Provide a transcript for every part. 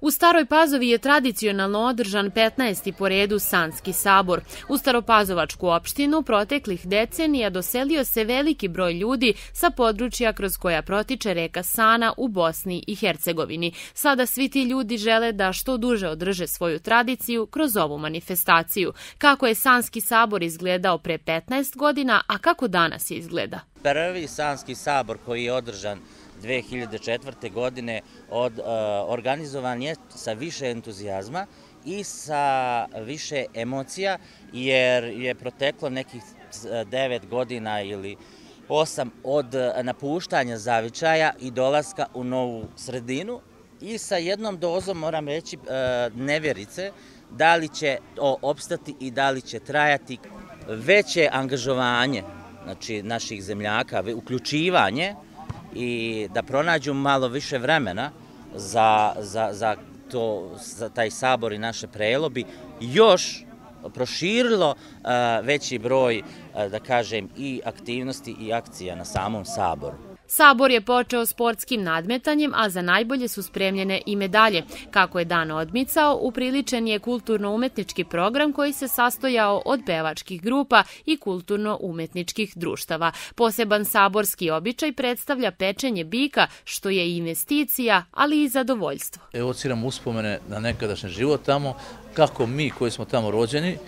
U Staroj Pazovi je tradicionalno održan 15. po redu Sanski sabor. U Staropazovačku opštinu proteklih decenija doselio se veliki broj ljudi sa područja kroz koja protiče reka Sana u Bosni i Hercegovini. Sada svi ti ljudi žele da što duže održe svoju tradiciju kroz ovu manifestaciju. Kako je Sanski sabor izgledao pre 15 godina, a kako danas izgleda? Prvi Sanski sabor koji je održan 2004. godine od, uh, organizovan je sa više entuzijazma i sa više emocija, jer je proteklo nekih e, devet godina ili osam od e, napuštanja zavičaja i dolaska u novu sredinu i sa jednom dozom, moram reći, uh, nevjerice, da li će to opstati i da li će trajati veće angažovanje znači, naših zemljaka, uključivanje i da pronađu malo više vremena za, za, za, to, za taj sabor i naše prelobi, još proširilo uh, veći broj, uh, da kažem, i aktivnosti i akcija na samom saboru. Sabor je počeo sportskim nadmetanjem, a za najbolje su spremljene i medalje. Kako je dan odmicao, upriličen je kulturno-umetnički program koji se sastojao od pevačkih grupa i kulturno-umetničkih društava. Poseban saborski običaj predstavlja pečenje bika, što je investicija, ali i zadovoljstvo. Evociram uspomene na nekadašnji život tamo, kako mi koji smo tamo rođeni,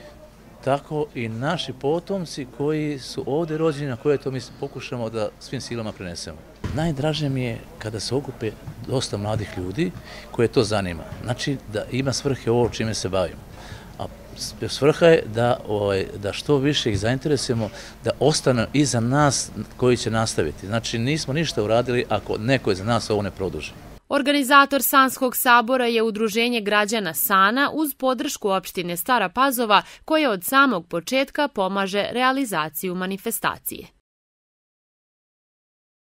tako i naši potomci koji su ovdje rođeni, na koje to mi pokušamo da svim silama prenesemo. Najdraže mi je kada se okupe dosta mladih ljudi koje to zanima. Znači da ima svrhe ovo čime se bavimo. A svrha je da, ovaj, da što više ih zainteresujemo, da ostane iza nas koji će nastaviti. Znači nismo ništa uradili ako neko iza nas ovo ne produži. Organizator Sanskog sabora je udruženje građana Sana uz podršku opštine Stara Pazova koje od samog početka pomaže realizaciju manifestacije.